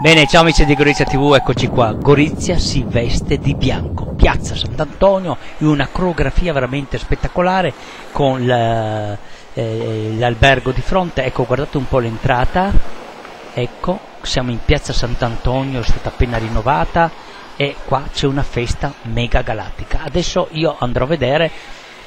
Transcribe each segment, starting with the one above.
Bene, ciao amici di Gorizia TV, eccoci qua. Gorizia si veste di bianco. Piazza Sant'Antonio in una coreografia veramente spettacolare con eh, l'albergo di fronte. Ecco, guardate un po' l'entrata. Ecco, siamo in Piazza Sant'Antonio, è stata appena rinnovata e qua c'è una festa mega galattica. Adesso io andrò a vedere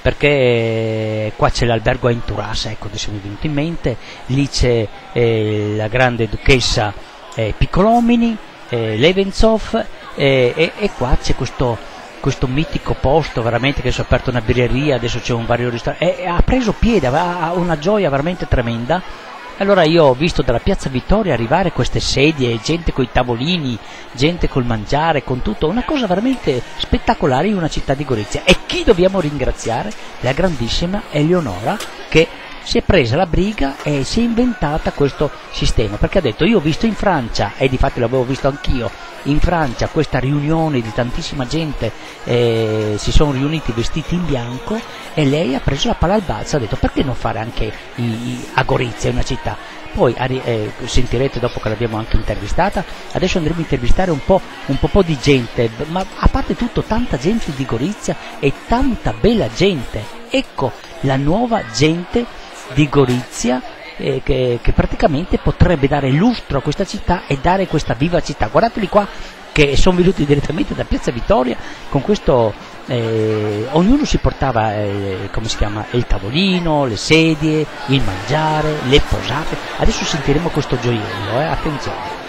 perché qua c'è l'albergo a Inturasa, ecco adesso mi è venuto in mente, lì c'è eh, la grande duchessa eh, Piccolomini, eh, Levensov eh, e, e, qua c'è questo, questo, mitico posto veramente che si è aperto una birreria, adesso c'è un vario ristorante, ha preso piede, ha una gioia veramente tremenda. Allora io ho visto dalla piazza Vittoria arrivare queste sedie, gente con i tavolini, gente col mangiare, con tutto, una cosa veramente spettacolare in una città di Gorizia. E chi dobbiamo ringraziare? La grandissima Eleonora che si è presa la briga e si è inventata questo sistema, perché ha detto io ho visto in Francia, e di fatto l'avevo visto anch'io, in Francia questa riunione di tantissima gente, eh, si sono riuniti vestiti in bianco e lei ha preso la palla al balzo, ha detto perché non fare anche i, i, a Gorizia, una città, poi eh, sentirete dopo che l'abbiamo anche intervistata, adesso andremo a intervistare un po', un po', di gente, ma a parte tutto tanta gente di Gorizia e tanta bella gente, ecco la nuova gente di Gorizia eh, che, che, praticamente potrebbe dare lustro a questa città e dare questa vivacità. Guardateli qua che sono venuti direttamente da Piazza Vittoria con questo, eh, ognuno si portava eh, si chiama, il tavolino, le sedie, il mangiare, le posate. Adesso sentiremo questo gioiello, eh, attenzione.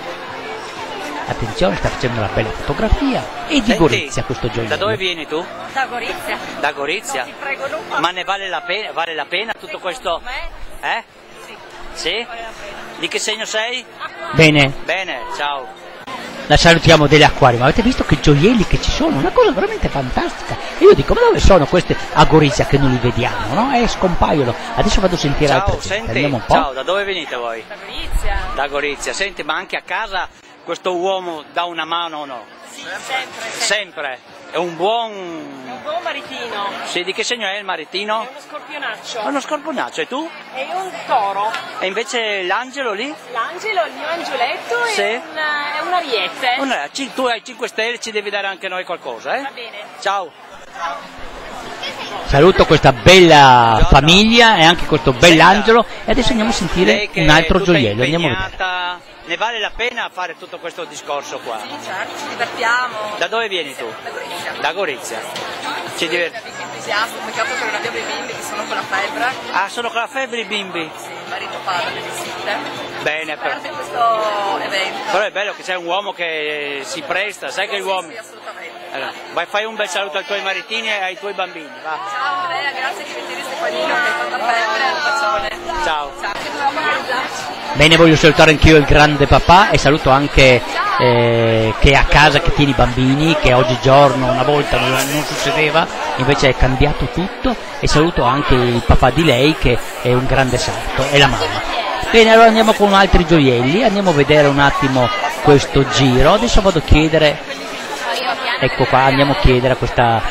Attenzione, sta facendo una bella fotografia. E di Senti, Gorizia questo gioiello. Da dove vieni tu? Da Gorizia. Da Gorizia? Ti prego, non Ma ne vale la pena, vale la pena tutto questo? Eh? Sì. Sì? Vale di che segno sei? Bene. Bene, ciao. La salutiamo delle acquari, ma avete visto che gioielli che ci sono? Una cosa veramente fantastica. E io dico, ma dove sono queste a Gorizia che non li vediamo, no? E scompaiono. Adesso vado a sentire ciao, altre senti, Ciao, da dove venite voi? Da Gorizia. Da Gorizia. Senti, ma anche a casa questo uomo dà una mano o no? Sì, sempre. Sempre. È un buon... un buon maritino. Sì, di che segno è il maritino? È uno scorpionaccio. È uno scorpionaccio, e tu? È un toro. E invece l'angelo lì? L'angelo, il mio angioletto, sì. è, un, è un ariete. Una, tu hai 5 stelle, ci devi dare anche noi qualcosa, eh? Va bene. Ciao. Saluto questa bella Buongiorno. famiglia e anche questo bell'angelo e adesso andiamo a sentire un altro gioiello. Andiamo a vedere ne vale la pena fare tutto questo discorso qua? Sì, certo, ci divertiamo. Da dove vieni tu? Da Gorizia. Da Gorizia. Ci divertiamo. entusiasta, peccato che non abbiamo i bimbi che sono con la febbre. Ah, sono con la febbre i bimbi? Sì, il marito delle visite. Bene, per questo evento. Però è bello che c'è un uomo che si presta, sai che gli uomini... Sì, assolutamente. Allora, vai, fai un bel saluto ai tuoi maritini e ai tuoi bambini. Va. Ciao Andrea, grazie che mi Stefanino che hai fatto febbre, un bacione. Ciao. Ciao. Bene, voglio salutare anch'io il grande papà e saluto anche eh, che è a casa che tiene i bambini, che oggigiorno una volta non, non, succedeva, invece è cambiato tutto e saluto anche il papà di lei che è un grande santo e la mamma. Bene, allora andiamo con altri gioielli, andiamo a vedere un attimo questo giro, adesso vado a chiedere, ecco qua, andiamo a chiedere a, questa,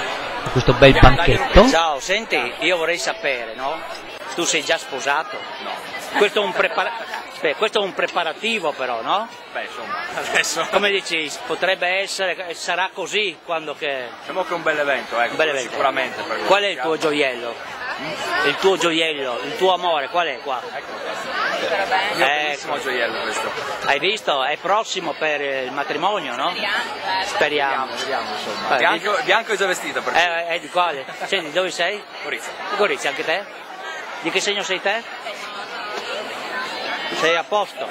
a questo bel banchetto. Ciao, senti, io vorrei sapere, no? Tu sei già sposato? No. Questo è un prepara- Beh, questo è un preparativo però, no? Beh, insomma, adesso... Come dici, potrebbe essere, sarà così quando che... Diciamo che è un bel evento, ecco, un bel evento. sicuramente. Per qual è il tuo gioiello? Mm? Il tuo gioiello, il tuo amore, qual è qua? Ecco qua. Il mio bellissimo ecco. gioiello questo. Hai visto? È prossimo per il matrimonio, no? Speriamo. Speriamo. Vediamo, insomma. Bianco, bianco, è già vestito per eh, eh, di quale? Senti, dove sei? Gorizia. Gorizia, anche te? Di che segno sei te? Sei a posto?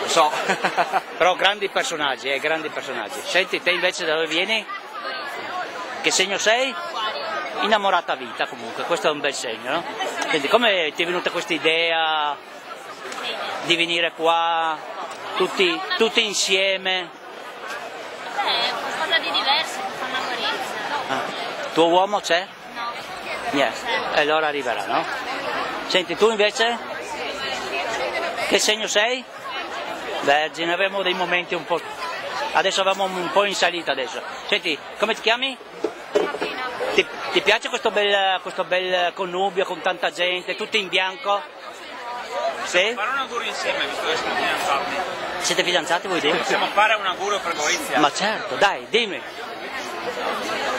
Lo so. Però grandi personaggi, eh, grandi personaggi. Senti, te invece da dove vieni? Che segno sei? Innamorata vita comunque, questo è un bel segno, no? Senti, come ti è venuta questa idea di venire qua tutti, tutti insieme? Beh, qualcosa di diverso, fanno a ah. Tuo uomo c'è? No. Yes. E allora arriverà, no? Senti, tu invece? Che segno sei? Vergine, avevamo dei momenti un po'. Adesso avevamo un po' in salita adesso. Senti, come ti chiami? Ti, ti piace questo bel, questo bel connubio con tanta gente, tutti in bianco? Sì? Fare un auguro insieme, visto che siamo fidanzati. Siete fidanzati voi due? Possiamo fare un augurio per Gorizia? Ma certo, dai, dimmi.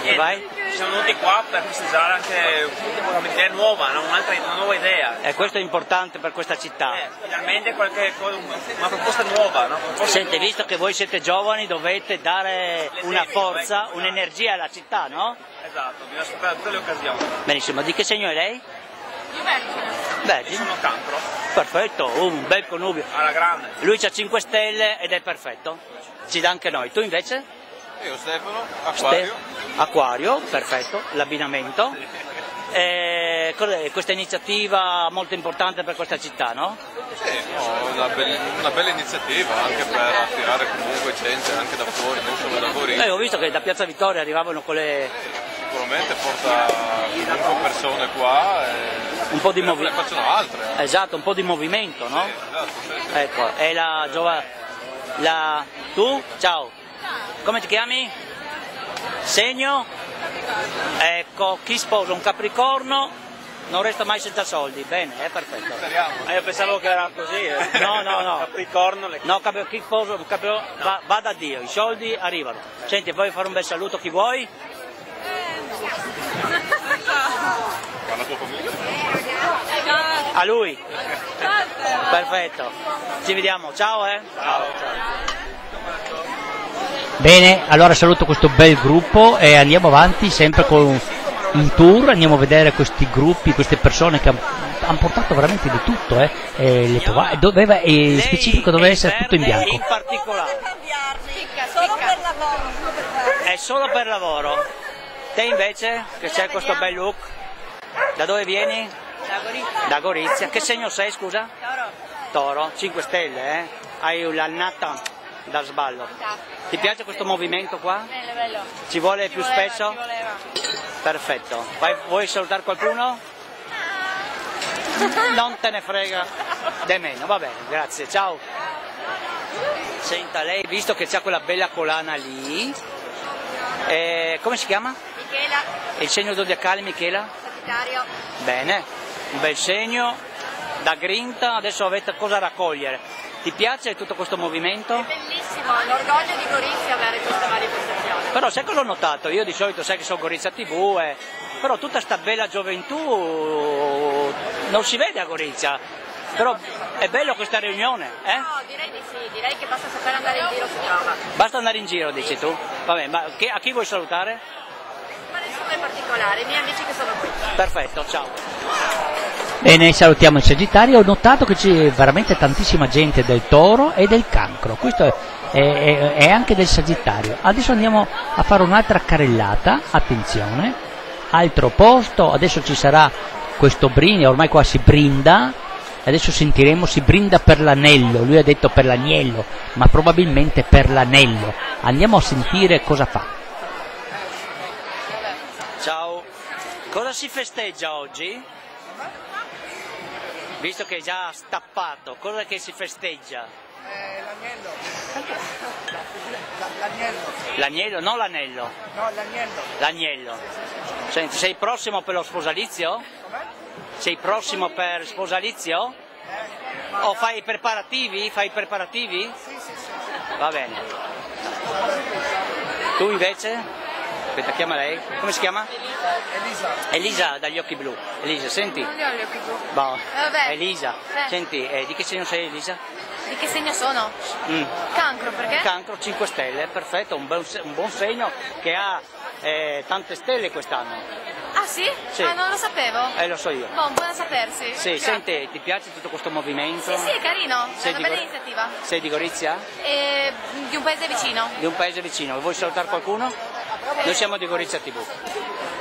Niente, Vai. Siamo venuti qua per festeggiare anche un'idea nuova, no? Un'altra, una nuova idea. E questo è importante per questa città. Eh, finalmente qualche cosa, una proposta nuova, no? Proposta Senti, visto che voi siete giovani dovete dare una forza, un'energia alla città, no? Esatto, bisogna sfruttare tutte le occasioni. Benissimo, di che segno è lei? Io vergine. Vergine. Sono cancro, Perfetto, un bel connubio. alla grande. Lui ha 5 stelle ed è perfetto. Ci dà anche noi. Tu invece? Io Stefano, Ste- Acquario. Acquario, perfetto, l'abbinamento. Eh, questa iniziativa molto importante per questa città, no? Sì, no, una, bella, una bella iniziativa anche per attirare comunque gente anche da fuori, non solo da Gorizia. Eh, ho visto che da Piazza Vittoria arrivavano con le, Sicuramente porta comunque persone qua e un po' di ne movimento. facciano altre. eh. Esatto, un po' di movimento, no? Esatto, sì, sì. Ecco, è la giovane. La... Tu? Ciao. Come ti chiami? Segno? Ecco, chi sposa un capricorno non resta mai senza soldi. Bene, è perfetto. Ah, io pensavo che era così. eh. No, no, no. Capricorno, le... No, cap- chi sposa un capricorno va, va da Dio, i soldi arrivano. Senti, vuoi fare un bel saluto a chi vuoi? Ma la tua famiglia? A lui. Perfetto. Ci vediamo, ciao eh. Ciao. Bene, allora saluto questo bel gruppo e andiamo avanti sempre con un, tour, andiamo a vedere questi gruppi, queste persone che hanno portato veramente di tutto, eh. E le tova- doveva, e Lei specifico doveva essere tutto in bianco. In particolare, Solo per lavoro. è solo per lavoro. Te invece, che c'è questo bel look, da dove vieni? Da Gorizia. Da Gorizia. Che segno sei, scusa? Toro, 5 stelle, eh? Hai l'annata da sballo. Ti piace questo movimento qua? Bello, bello. Ci vuole più spesso? Ci voleva. Perfetto. Vai- vuoi salutare qualcuno? Non te ne frega di meno, va bene, grazie, ciao. Senta, lei visto che c'ha quella bella collana lì, eh, come si chiama? Michela, Il segno zodiacale Michela? Sagittario. Bene, un bel segno, da grinta, adesso avete cosa raccogliere. Ti piace tutto questo movimento? Bellissimo, l'orgoglio di Gorizia avere questa manifestazione. Però sai cosa ho notato? Io di solito sai che sono Gorizia TV, eh, però tutta sta bella gioventù non si vede a Gorizia. Però è bello questa riunione, eh? No, direi di sì, direi che basta sapere andare in giro si trova. Basta andare in giro, dici tu? Vabbè, ma che- a chi vuoi salutare? Ma nessuno in particolare, i miei amici che sono qui. Perfetto, ciao. Bene, salutiamo il Sagittario. Ho notato che c'è veramente tantissima gente del Toro e del Cancro. Questo è, è- è anche del Sagittario. Adesso andiamo a fare un'altra carrellata. Attenzione. Altro posto. Adesso ci sarà questo brindisi. Ormai qua si brinda. Adesso sentiremo si brinda per l'anello. Lui ha detto per l'agnello, ma probabilmente per l'anello. Andiamo a sentire cosa fa. Ciao. Cosa si festeggia oggi? Visto che è già stappato, cosa che si festeggia? l'agnello. L'agnello. L'agnello, non l'anello, No, l'agnello. l'agnello. Senti, sei prossimo per lo sposalizio? Sei prossimo per sposalizio? O fai i preparativi? Fai i preparativi? Sì, sì, sì. Va bene. Tu invece? Aspetta, chiama lei. Come si chiama? Elisa. Elisa dagli occhi blu. Elisa, senti. Non li ho gli occhi blu. Boh. Vabbè. Elisa, Eh. senti, eh, di che segno sei Elisa? Di che segno sono? Mm. Cancro, perché? Cancro 5 stelle, perfetto, un, buon se- un buon segno che ha eh, tante stelle quest'anno. ah sì? Sì. Ah, non lo sapevo. Eh, lo so io. Buon, buono a sapersi. Sì, Grazie. senti, ti piace tutto questo movimento? Sì, sì, è carino, è Sei una di bella Gor- iniziativa. Sei di Gorizia? E, di un paese vicino. Di un paese vicino. Vuoi salutare qualcuno? Noi siamo di Gorizia TV.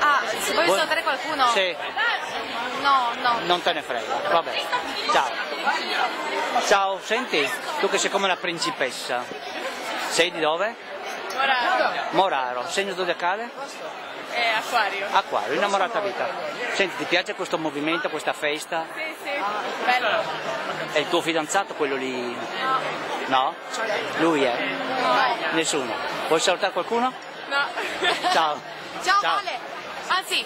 Ah, se vuoi Vuoi- salutare qualcuno? Sì, No, no. non te ne frega. Vabbè. Ciao. Ciao, senti, tu che sei come una principessa. Sei di dove? Moraro. Segno zodiacale? È acquario. Acquario, innamorata vita. Senti, ti piace questo movimento, questa festa? Sì, sì. Bello. È il tuo fidanzato quello lì? No? Lui è? Nessuno. Vuoi salutare qualcuno? No. Ciao. Ciao, Ciao. Vale. Anzi,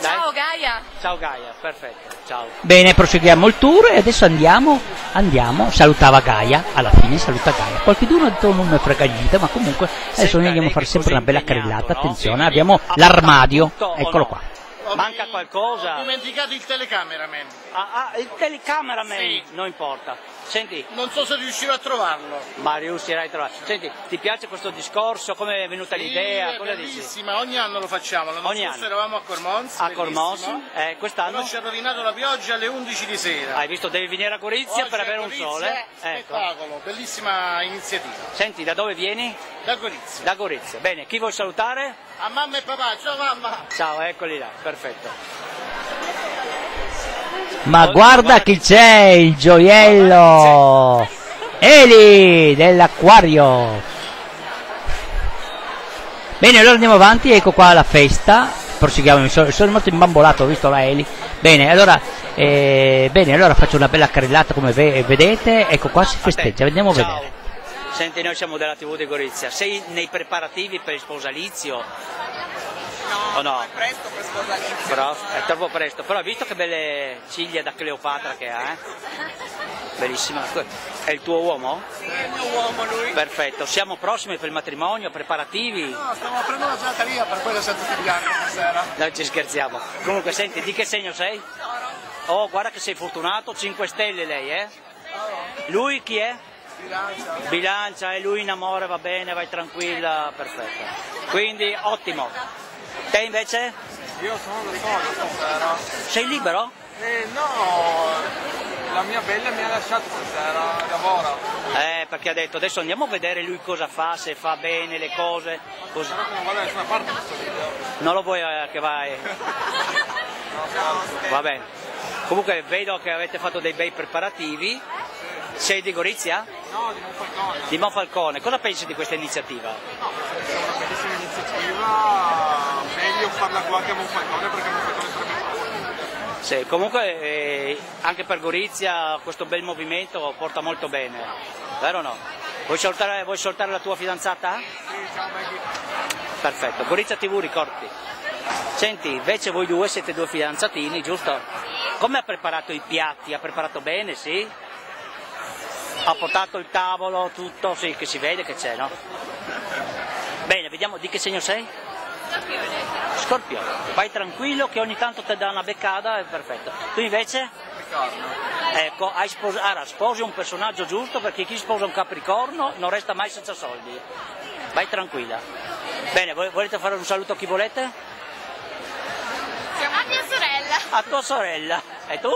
Dai. Ciao Gaia. Ciao Gaia, perfetto. Ciao. Bene, proseguiamo il tour e adesso andiamo, andiamo, salutava Gaia, alla fine saluta Gaia. Qualcuno ha detto non mi frega niente, ma comunque adesso Senta, noi andiamo a fare sempre una bella carrellata, no? attenzione, Sì. abbiamo l'armadio, eccolo no? qua. Manca qualcosa? Ho dimenticato il telecameraman. Ah, ah, il telecameraman, Sì. non importa. Senti, Non so se riuscirò a trovarlo. ma riuscirai a trovare. Senti, ti piace questo discorso? Come è venuta l'idea? Sì, Cosa è dici? bellissima, ogni anno lo facciamo. L'anno Ogni scorso anno. eravamo a Cormons. A Cormons, bellissimo. eh, quest'anno? Però ci ha rovinato la pioggia alle 11 di sera. Hai visto, devi venire a Gorizia Oggi per a avere un Gorizia, sole. Ecco. Spettacolo, bellissima iniziativa. Senti, da dove vieni? Da Gorizia. Da Gorizia. Bene, chi vuoi salutare? A mamma e papà, ciao mamma. Ciao, eccoli là, perfetto. Ma guarda chi c'è, il gioiello! Eli dell'acquario! Bene, allora andiamo avanti, ecco qua la festa. Proseguiamo, sono, sono molto imbambolato, ho visto la Eli. Bene, allora, eh, bene, allora faccio una bella carrellata come ve- vedete, ecco qua si festeggia, andiamo a Ciao. vedere. Senti, noi siamo della TV di Gorizia. Sei nei preparativi per il sposalizio? O no? È presto per sposalizio. Però è troppo presto. Però hai visto che belle ciglia da Cleopatra che ha, eh? Bellissima. È il tuo uomo? Sì, è il mio uomo lui. Perfetto. Siamo prossimi per il matrimonio, preparativi? No, stiamo aprendo la gelateria per quello siamo tutti bianchi stasera. Non ci scherziamo. Comunque senti, di che segno sei? Oh, guarda che sei fortunato, 5 stelle lei, eh? Lui chi è? Bilancia. Bilancia e lui in amore va bene, vai tranquilla, perfetto. Quindi ottimo. Te invece? Io sono da solo stasera. Sei libero? Eh no, la mia bella mi ha lasciato stasera, lavora. Eh, perché ha detto adesso andiamo a vedere lui cosa fa, se fa bene le cose. Così. Però non vado da nessuna parte questo video. Non lo vuoi eh, che vai? No. Va bene. Comunque vedo che avete fatto dei bei preparativi. Sei di Gorizia? No, di Monfalcone. Di Monfalcone. Cosa pensi di questa iniziativa? È una bellissima iniziativa, meglio farla qua che a Monfalcone perché Monfalcone sarebbe. Sì, comunque eh, anche per Gorizia questo bel movimento porta molto bene, vero o no? Vuoi salutare, vuoi salutare la tua fidanzata? Sì, ciao Maggie. Perfetto, Gorizia TV ricordi. Senti, invece voi due siete due fidanzatini, giusto? Come ha preparato i piatti? Ha preparato bene, sì? Ha portato il tavolo, tutto, sì, che si vede che c'è, no? Bene, vediamo di che segno sei? Scorpione. Vai tranquillo che ogni tanto ti dà una beccata, è perfetto. Tu invece? Ecco, hai spos- allora, sposi un personaggio giusto perché chi sposa un capricorno non resta mai senza soldi. Vai tranquilla. Bene, vo- volete fare un saluto a chi volete? A mia sorella. A tua sorella. E tu?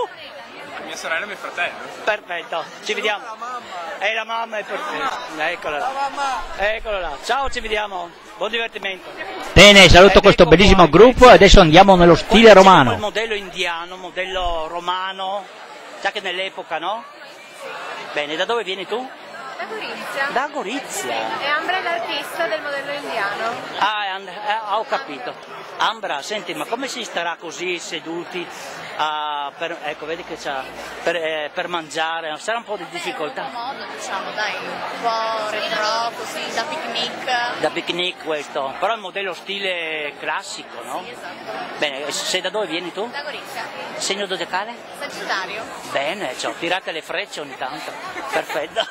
Mia sorella e mio fratello. Perfetto, ci vediamo. È la mamma, è perfetto. Eccola là. Eccola là. Ciao, ci vediamo. Buon divertimento. Bene, saluto Ed questo ecco bellissimo qua, gruppo e adesso andiamo nello stile c'è Il romano. modello indiano, modello romano, già che nell'epoca, no? Bene, da dove vieni tu? Da Gorizia. Da Gorizia. E Ambra è l'artista del modello indiano. Ah, eh, ah, ho capito. Ambra, senti, ma come si starà così seduti a- per, ecco, vedi che c'ha, per, eh, per mangiare? Sarà un po' di difficoltà. modo, diciamo, dai, un po' retro, così, da picnic. Da picnic questo, però è un modello stile classico, no? Bene, e sei da dove vieni tu? Da Gorizia. Segno zodiacale? Sagittario. Bene, cioè, tirate le frecce ogni tanto. Perfetto.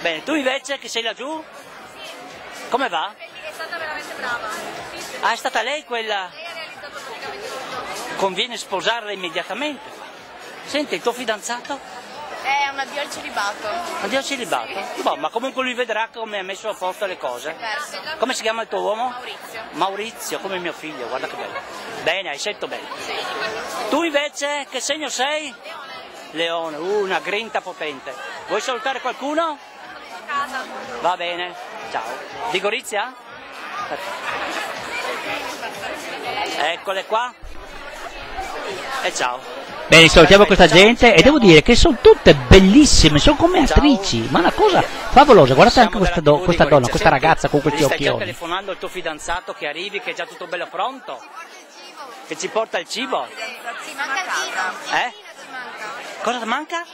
Bene, tu invece che sei laggiù? Come va? È stata veramente brava. Ah, è stata lei quella? Conviene sposarla immediatamente. Senti, il tuo fidanzato? È un addio al celibato. Addio al celibato? Boh, ma comunque lui vedrà come ha messo a posto le cose. Come si chiama il tuo uomo? Maurizio. Maurizio, come mio figlio, guarda che bello. Bene, hai scelto bene. Tu invece che segno sei? Leone, uh, una grinta potente. Vuoi salutare qualcuno? Va bene, ciao. Di Gorizia? Perfetto. Eccole qua. E ciao. Bene, salutiamo questa gente e devo dire che sono tutte bellissime, sono come Ciao. attrici, ma una cosa favolosa. Guardate Siamo anche questa, do- questa donna, questa Senti, ragazza con questi gli stai già occhioni. telefonando al tuo fidanzato che arrivi, che è già tutto bello pronto? Che ci porta il cibo? Sì, manca il vino. Eh? Cosa manca?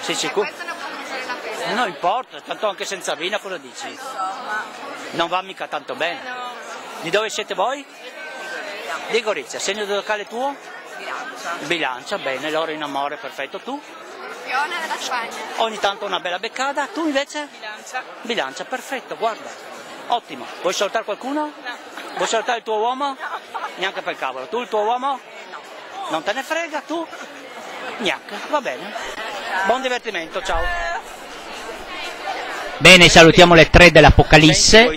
Sei sicuro? Questa non può mangiare la festa. Non importa, tanto anche senza vino cosa dici? Non va mica tanto bene. Di dove siete voi? Di Gorizia, segno del locale tuo? Bilancia. Bilancia, bene, loro in amore, perfetto. Tu? Fiona della Spagna. Ogni tanto una bella beccata, tu invece? Bilancia. Bilancia, perfetto, guarda. Ottimo. Vuoi salutare qualcuno? Vuoi salutare il tuo uomo? Neanche per cavolo. Tu il tuo uomo? Non te ne frega, tu? Neanche, va bene. Buon divertimento, ciao. Bene, salutiamo le tre dell'Apocalisse